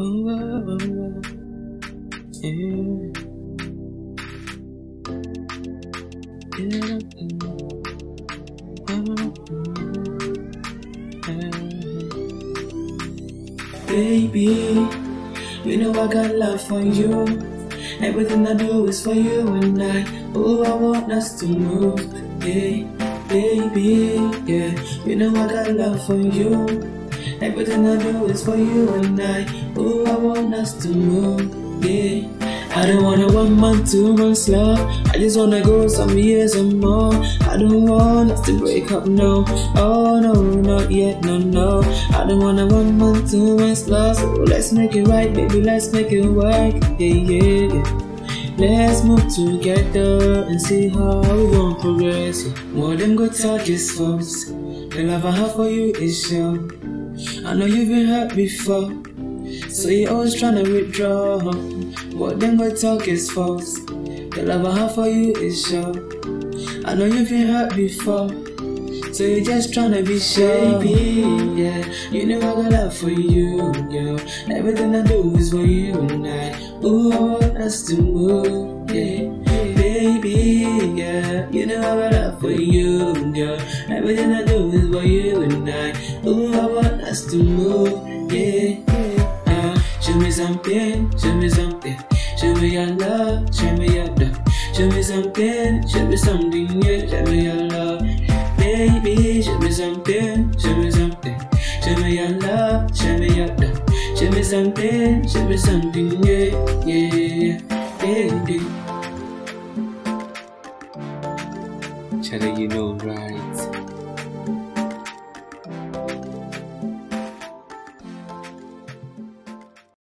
oh, oh, yeah. Yeah. Baby, you know I got love for you. Everything I do is for you and I. Oh, I want us to move. Yeah, baby, yeah. You know I got love for you. Everything I do is for you and I. Oh, I want us to move. Yeah. I don't wanna one month, two months love. I just wanna go some years and more. I don't want us to break up, no. Oh no, not yet, no, no. I don't wanna one month, two months love. So let's make it right, baby, let's make it work. Yeah, yeah, yeah. Let's move together and see how we gon' progress. More them good is false. The love I have for you is sure. I know you've been hurt before. So you're always tryna withdraw. What them go talk is false. The love I have for you is sure. I know you've been hurt before. So you're just tryna be sure. Baby, yeah. You know I got love for you, girl. Everything I do is for you and I. Ooh, I want us to move, yeah. Baby, yeah. You know I got love for you, girl. Everything I do is for you and I. Ooh, Us to move, yeah. Show me something, show me something. Show me your love, show me your love. Show me something, show me something, yeah. Show me your love. Baby, show me something, show me something. Show me your love, show me your love. Show me something, show me something, yeah, yeah, baby. Charlie, you know, right?